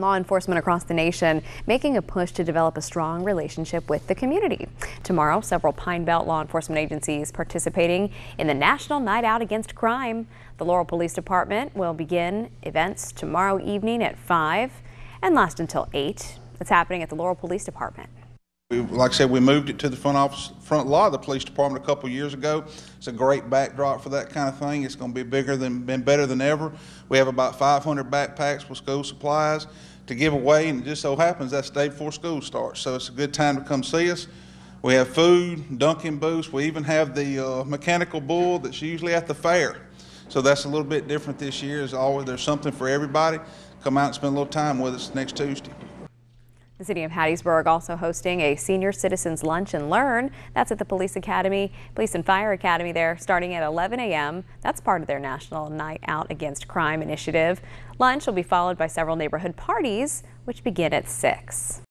Law enforcement across the nation making a push to develop a strong relationship with the community. Tomorrow, several Pine Belt law enforcement agencies participating in the National Night Out Against Crime. The Laurel Police Department will begin events tomorrow evening at 5 and last until 8. It's happening at the Laurel Police Department. Like I said, we moved it to the front office, front lot of the police department a couple years ago. It's a great backdrop for that kind of thing. It's going to be bigger than, been better than ever. We have about 500 backpacks with school supplies to give away, and it just so happens that's the day before school starts. So it's a good time to come see us. We have food, Dunkin' booths. We even have the uh, mechanical bull that's usually at the fair. So that's a little bit different this year. As always, there's something for everybody. Come out and spend a little time with us next Tuesday. The city of Hattiesburg also hosting a senior citizens lunch and learn. That's at the Police Academy, Police and Fire Academy there starting at 11 a.m. That's part of their National Night Out Against Crime initiative. Lunch will be followed by several neighborhood parties, which begin at 6.